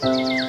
Música